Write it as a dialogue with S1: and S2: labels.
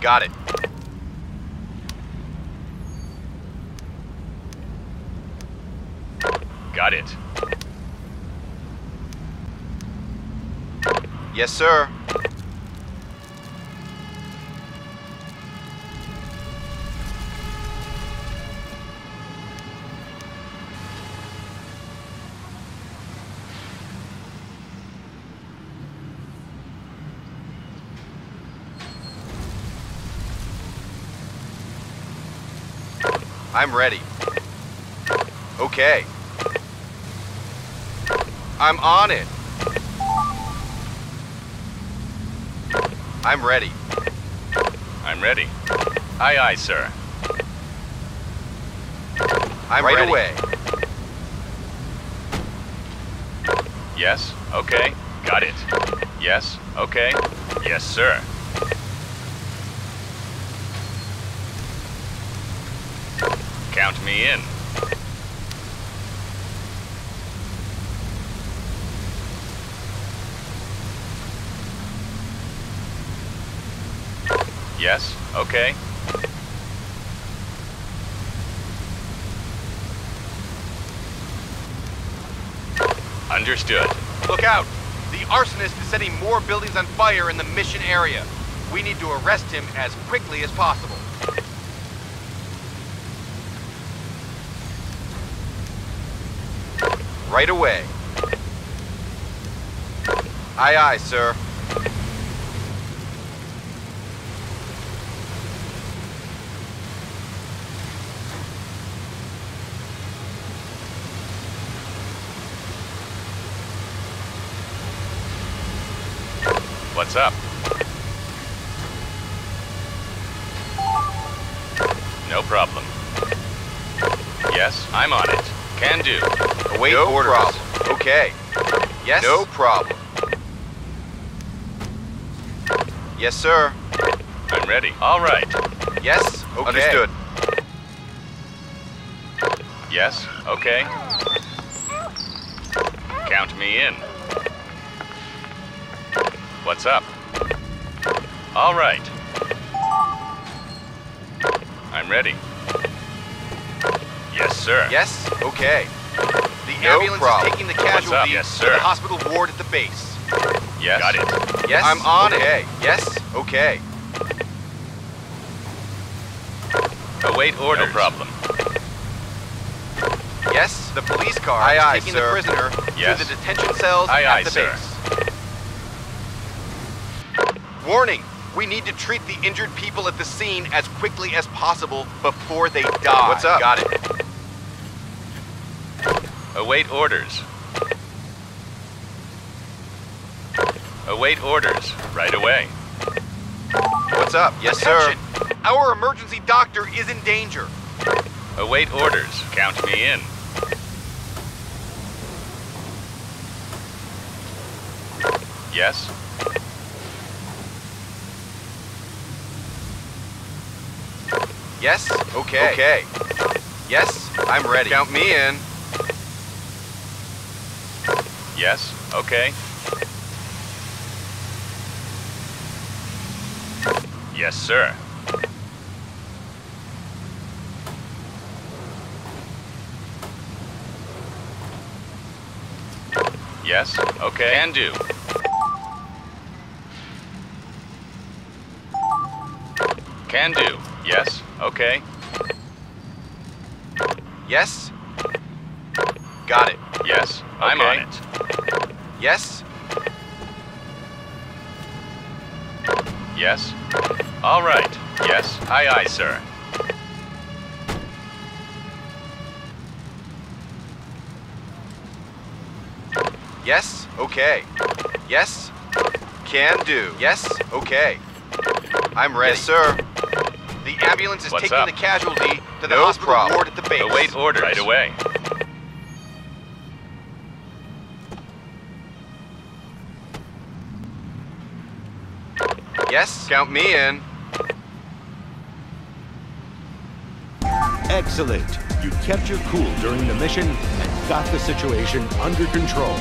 S1: Got it.
S2: Got it.
S1: Yes, sir. I'm ready. Okay. I'm on it. I'm ready.
S2: I'm ready. Aye, aye, sir.
S1: I'm
S2: Right
S1: ready.
S2: away. Yes, okay. Got it. Yes, okay. Yes, sir. Count me in. Yes, okay. Understood.
S1: Look out! The arsonist is setting more buildings on fire in the mission area. We need to arrest him as quickly as possible. Right away. Aye, aye, sir.
S2: What's up? No problem. Yes, I'm on it. Can do.
S1: Await
S3: No
S1: orders.
S3: problem.
S1: Okay. Yes?
S3: No problem.
S1: Yes, sir.
S2: I'm ready. All right.
S1: Yes? Okay.
S3: Understood.
S2: Yes, okay. Count me in. What's up? All right. I'm ready. Yes, sir.
S1: Yes? Okay. The
S3: No
S1: ambulance
S3: problem.
S1: is taking the casualty
S2: Yes,
S1: to
S2: sir.
S1: the hospital ward at the base.
S2: Yes. Got it.
S1: Yes?
S3: I'm on it.
S1: okay. Yes? Okay.
S2: Await orders. No problem.
S1: Yes? The police car
S3: Aye,
S1: is
S3: aye,
S1: taking
S3: sir.
S1: the prisoner
S2: Yes.
S1: to the detention cells
S2: Aye,
S1: at the
S2: sir.
S1: base. Warning! We need to treat the injured people at the scene as quickly as possible before they die.
S3: What's up?
S1: Got it.
S2: Await orders. Await orders. Right away.
S1: What's up? Yes,
S3: Attention.
S1: sir. Our emergency doctor is in danger.
S2: Await orders. Count me in. Yes.
S1: Yes? Okay. Okay. Yes? I'm ready.
S3: Count me in.
S2: Yes. Okay. Yes, sir. Yes. Okay. Can do. Can do. Yes. Okay.
S1: Yes? Got it.
S2: Yes. I'm on it.
S1: Yes?
S2: Yes. All right. Yes. Aye, aye, sir.
S1: Yes? Okay. Yes? Can do. Yes? Okay. I'm ready. Yes, sir. The ambulance is
S2: What's
S1: taking
S2: up?
S1: the casualty to the
S3: No
S1: hospital
S3: problem.
S1: ward at the base.
S2: Await orders. Right away.
S1: Yes?
S3: Count me in.
S4: Excellent. You kept your cool during the mission and got the situation under control.